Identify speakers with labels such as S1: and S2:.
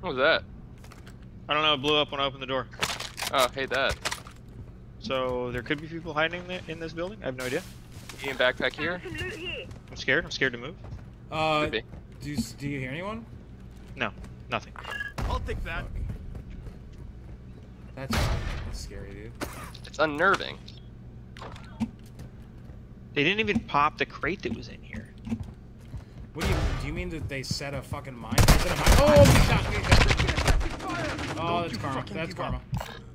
S1: What was that?
S2: I don't know. It blew up when I opened the door.
S1: Oh, hate that.
S2: So there could be people hiding in, in this building. I have no idea.
S1: You need a backpack here?
S3: Some loot here.
S2: I'm scared. I'm scared to move.
S4: Uh,
S1: Could be.
S4: do you, do you hear anyone?
S2: No, nothing.
S5: I'll take that.
S4: Fuck. That's that's scary, dude.
S1: It's unnerving.
S2: They didn't even pop the crate that was in here.
S4: Do you mean that they set a fucking mine? They set a mine. Oh, he shot me. Oh, that's karma. That's karma.
S5: up.